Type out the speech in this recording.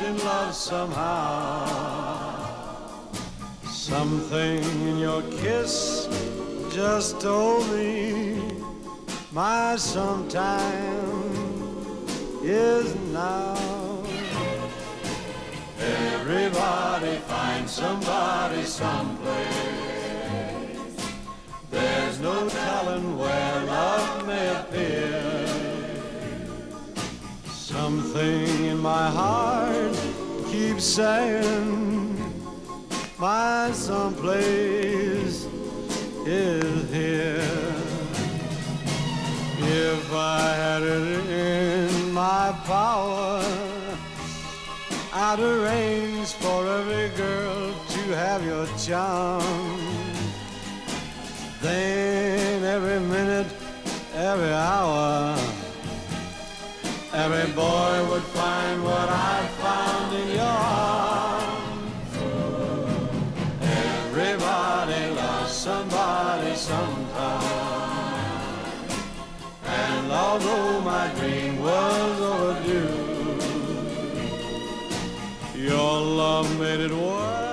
in love somehow. Something in your kiss just told me my sometime is now. Everybody finds somebody someplace. Something in my heart keeps saying my someplace is here. If I had it in my power, I'd arrange for every girl to have your charm. Then every minute, every hour, every boy would find what I found in your arms. Everybody loves somebody sometime. And although my dream was overdue, your love made it work